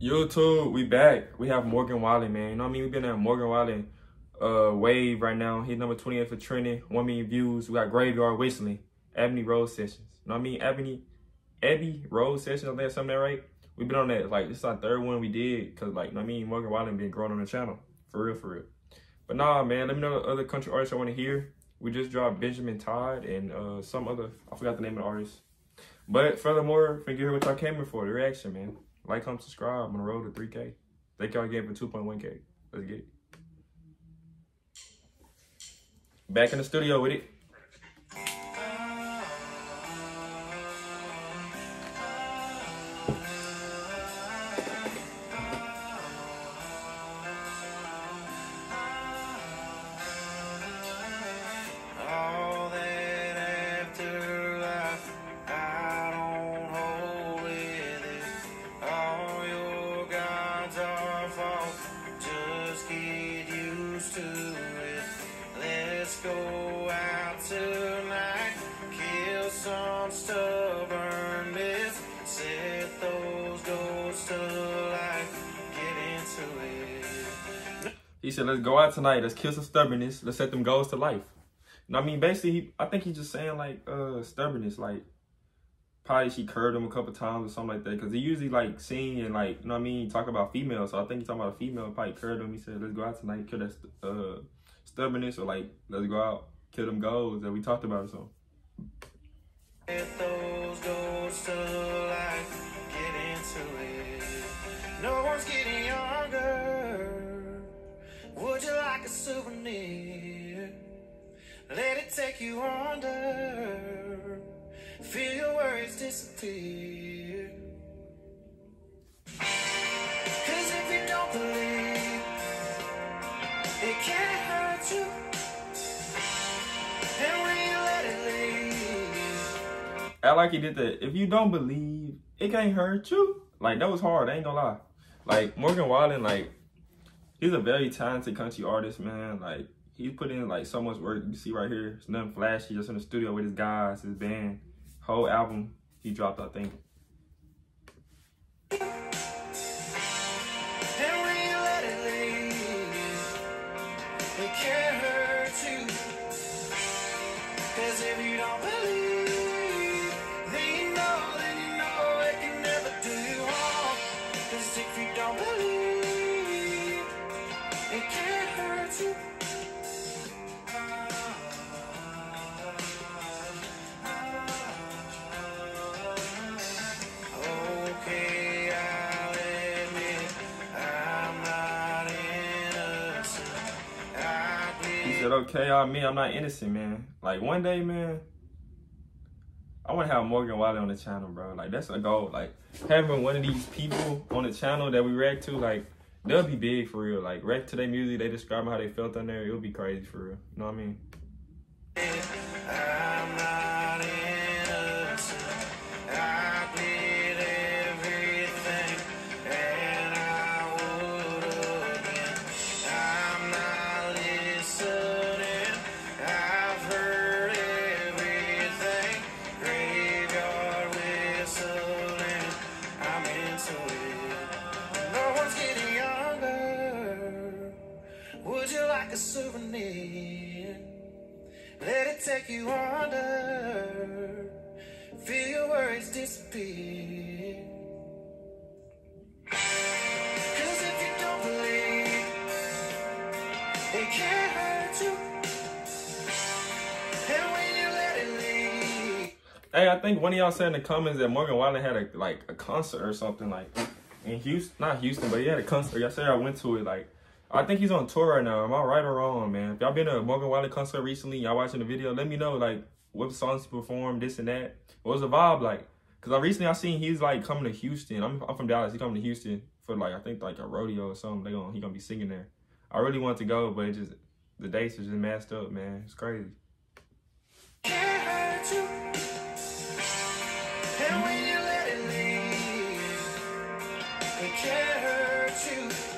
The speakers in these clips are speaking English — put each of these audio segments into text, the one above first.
YouTube, we back. We have Morgan Wallen, man. You know what I mean? We've been at Morgan Wallen uh, wave right now. He's number 28 for trending, 1 million views. We got Graveyard Whistling, Ebony Rose Sessions. You know what I mean? Ebony, Ebby Rose Sessions, I think something that right. We've been on that, like, this is our third one we did, because, like, you know what I mean? Morgan Wallen been growing on the channel. For real, for real. But nah, man, let me know the other country artists I want to hear. We just dropped Benjamin Tod and uh, some other, I forgot the name of the artist. But furthermore, thank you hear what y'all came for, the reaction, man. Like, comment, subscribe. I'm on the road to 3K. Thank y'all again for 2.1K. Let's get it. Back in the studio with it. Stubborn myths, set those ghosts alight, get into it. He said, let's go out tonight. Let's kill some stubbornness. Let's set them goals to life. And I mean, basically, he, I think he's just saying, like, uh, stubbornness. Like, probably she curved him a couple times or something like that. Because he usually, like, sing and, like, you know what I mean, talk about females. So I think he's talking about a female. Probably curved him. He said, let's go out tonight, kill that uh, stubbornness. Or, like, let's go out, kill them goals that we talked about or something. Let those ghosts to life, get into it. No one's getting younger. Would you like a souvenir? Let it take you under. Feel your worries disappear. Cause if you don't believe, it can't hurt you. And it I like he did that. If you don't believe, it can't hurt you. Like that was hard. I ain't gonna lie. Like Morgan Wallen, like he's a very talented country artist, man. Like he's put in like so much work. You see right here, it's nothing flashy. Just in the studio with his guys, his band, whole album he dropped. I think. Said, "Okay, I mean, I'm not innocent, man. Like one day, man." I want to have Morgan Wallen on the channel, bro. Like that's a goal. Like having one of these people on the channel that we react to, like they'll be big for real. Like react to their music, they describe how they felt on there. It'll be crazy for real. You know what I mean? Let it take you under. Feel your worries disappear. Cause if you don't believe, it can't hurt you. Hey, I think one of y'all said in the comments that Morgan Wallen had a like a concert or something like in Houston, not Houston, but he had a concert. Y'all said I went to it. Like, I think he's on tour right now. Am I right or wrong, man? If y'all been to a Morgan Wallen concert recently, y'all watching the video, let me know like what songs he performed, this and that. What was the vibe like? Cause I recently I seen he's like coming to Houston. I'm I'm from Dallas. He coming to Houston for like I think like a rodeo or something. They gonna he gonna be singing there. I really want to go, but it just the dates are just messed up, man. It's crazy. it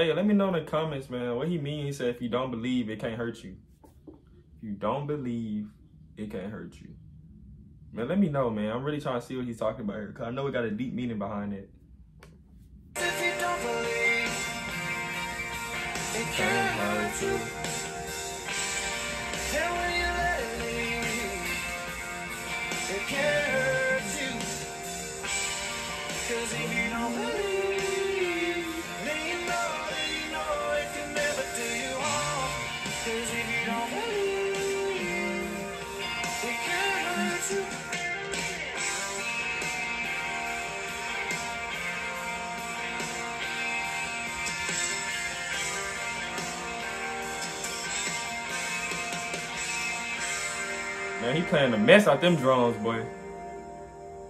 Hey, let me know in the comments, man. What he mean? He said if you don't believe, it can't hurt you. If you don't believe, it can't hurt you. Man, let me know, man. I'm really trying to see what he's talking about here. Cause I know we got a deep meaning behind it. If you don't believe, it Man, he playing the mess out them drums, boy.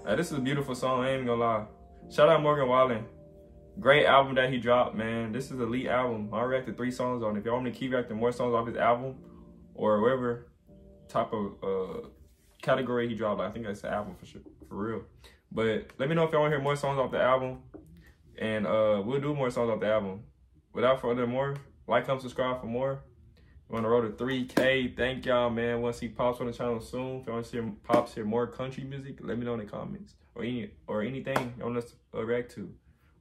Now, this is a beautiful song, I ain't gonna lie. Shout out Morgan Wallen. Great album that he dropped, man. This is a lead album. I reacted three songs on it. If y'all want me to keep reacting more songs off his album or whatever type of uh, category he dropped, I think that's the album for sure, for real. But let me know if y'all want to hear more songs off the album. And uh, we'll do more songs off the album. Without further more, like, comment, subscribe for more. We're on the road to 3K. Thank y'all, man. To see Pops on the channel soon. If y'all want to see Pops hear more country music, let me know in the comments. Or any or anything you want us to uh, react to.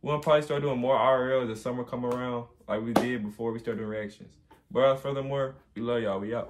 We'll probably start doing more RL as the summer come around, like we did before we started doing reactions. But furthermore, we love y'all. We out.